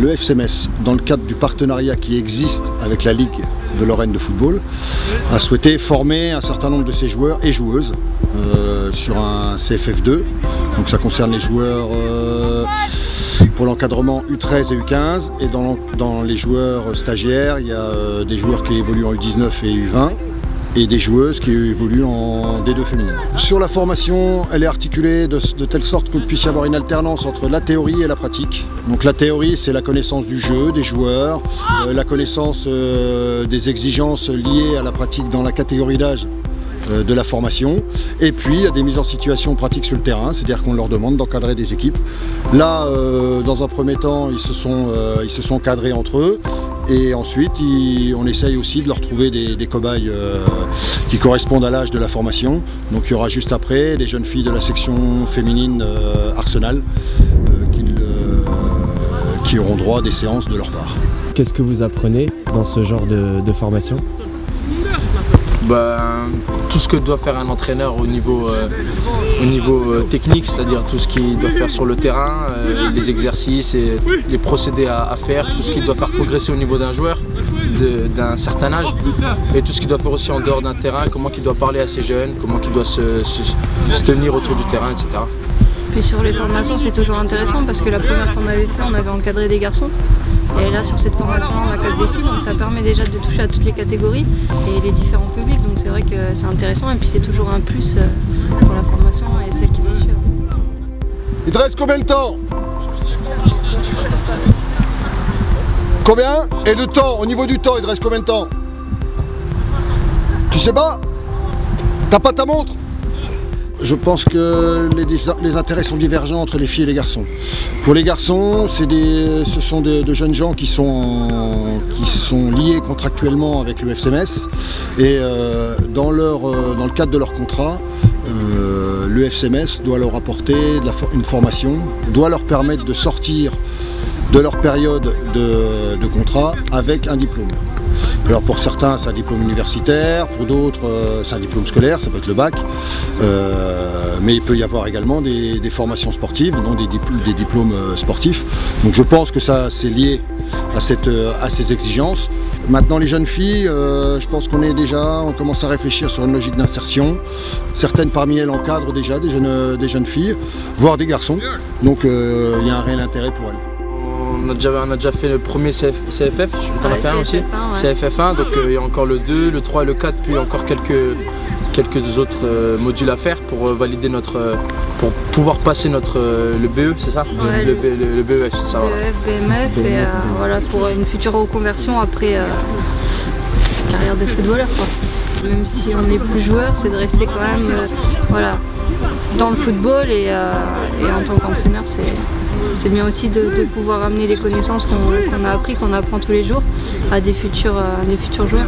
le FCMS, dans le cadre du partenariat qui existe avec la Ligue de Lorraine de football, a souhaité former un certain nombre de ses joueurs et joueuses euh, sur un CFF2. Donc ça concerne les joueurs euh, pour l'encadrement U13 et U15 et dans, les joueurs stagiaires, il y a euh, des joueurs qui évoluent en U19 et U20 et des joueuses qui évoluent en D2 féminin. Sur la formation, elle est articulée de, telle sorte qu'il puisse y avoir une alternance entre la théorie et la pratique. Donc la théorie, c'est la connaissance du jeu, des joueurs, euh, la connaissance euh, des exigences liées à la pratique dans la catégorie d'âge euh, de la formation et puis il y a des mises en situation pratiques sur le terrain, c'est-à-dire qu'on leur demande d'encadrer des équipes. Là, dans un premier temps, ils se sont, ils se sont cadrés entre eux et ensuite, on essaye aussi de leur trouver des, cobayes euh, qui correspondent à l'âge de la formation. Donc il y aura juste après les jeunes filles de la section féminine euh, Arsenal euh, qui, auront droit à des séances de leur part. Qu'est-ce que vous apprenez dans ce genre de formation? Bah, tout ce que doit faire un entraîneur au niveau, euh, euh, technique, c'est-à-dire tout ce qu'il doit faire sur le terrain, euh, les exercices et les procédés à, faire, tout ce qu'il doit faire progresser au niveau d'un joueur d'un certain âge et tout ce qu'il doit faire aussi en dehors d'un terrain, comment il doit parler à ses jeunes, comment il doit se tenir autour du terrain, etc. Puis sur les formations, c'est toujours intéressant parce que la première qu'on avait fait, on avait encadré des garçons. Et là, sur cette formation, on a quatre défis, donc ça permet déjà de toucher à toutes les catégories et les différents publics. Donc c'est vrai que c'est intéressant et puis c'est toujours un plus euh, pour la formation et celle qui va suivre. Il te reste combien de temps? Combien? Et de temps Au niveau du temps, il te reste combien de temps? Tu sais pas? T'as pas ta montre? Je pense que les, intérêts sont divergents entre les filles et les garçons. Pour les garçons, ce sont de, jeunes gens qui sont, liés contractuellement avec le FCMS et euh, dans, euh, dans, le cadre de leur contrat, euh, le FCMS doit leur apporter une formation, doit leur permettre de sortir de leur période de contrat avec un diplôme. Alors pour certains c'est un diplôme universitaire, pour d'autres euh, c'est un diplôme scolaire, ça peut être le bac, euh, mais il peut y avoir également des, formations sportives, des, diplômes euh, sportifs. Donc je pense que ça c'est lié à, ces exigences. Maintenant les jeunes filles, je pense qu'on est déjà, on commence à réfléchir sur une logique d'insertion. Certaines parmi elles encadrent déjà des jeunes filles, voire des garçons. Donc il y a un réel intérêt pour elles on a, déjà, on a déjà fait le premier CFF, je t'en fait un aussi. CFF1, donc euh, il y a encore le 2, le 3 et le 4, puis encore quelques, quelques autres euh, modules à faire pour euh, valider notre. pour pouvoir passer notre le BE, c'est ça? Le, le, BEF, c'est ça. BEF, BMF, et voilà, pour une future reconversion après carrière de footballeur. Même si on n'est plus joueur, c'est de rester quand même voilà, dans le football et, et en tant qu'entraîneur, c'est bien aussi de, pouvoir amener les connaissances qu'on a appris, qu'on apprend tous les jours à des futurs, à des futurs joueurs.